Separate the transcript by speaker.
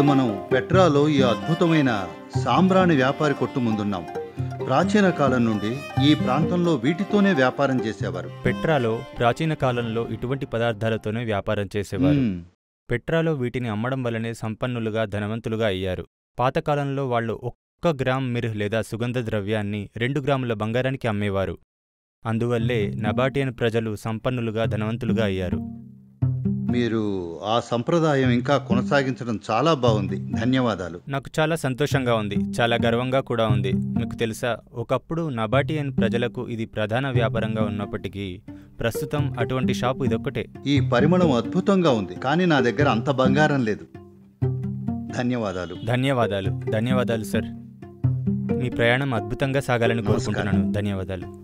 Speaker 1: మనం పెట్రాలో ఈ అద్భుతమైన సాంబ్రాణి వ్యాపారి కొట్టు ముందున్నాం. ప్రాచీన కాలం నుండి ఈ ప్రాంతంలో వీటితోనే వ్యాపారం చేసేవారు.
Speaker 2: పెట్రాలో ప్రాచీన కాలంలో ఇటువంటి పదార్థాలతోనే వ్యాపారం చేసేవారు. పెట్రాలో వీటిని అమ్మడం వల్లనే సంపన్నులుగా ధనవంతులుగా అయ్యారు. పాతకాలంలో వాళ్ళు ఒక్క గ్రామ్ మిర్హ్ లేదా సుగంధ ద్రవ్యాన్ని రెండు గ్రాముల బంగారానికి అమ్మేవారు. అందువల్లే నబాటియన్ ప్రజలు సంపన్నులుగా ధనవంతులుగా అయ్యారు.
Speaker 1: మీరు ఆ సంప్రదాయం ఇంకా కొనసాగించడం చాలా బాగుంది. ధన్యవాదాలు.
Speaker 2: నాకు చాలా సంతోషంగా ఉంది. చాలా గర్వంగా కూడా ఉంది. మీకు తెలుసా ఒకప్పుడు నబాటియన్ ప్రజలకు ఇది ప్రధాన వ్యాపారంగా ఉన్నప్పటికీ ప్రస్తుతం అటువంటి షాపు ఇదొక్కటే.
Speaker 1: ఈ పరిమళం అద్భుతంగా ఉంది. కానీ నా దగ్గర అంత బంగారం లేదు. ధన్యవాదాలు.
Speaker 2: ధన్యవాదాలు. ధన్యవాదాలు సార్. మీ ప్రయాణం అద్భుతంగా సాగాలని. కోరుకుంటున్నాను. ధన్యవాదాలు.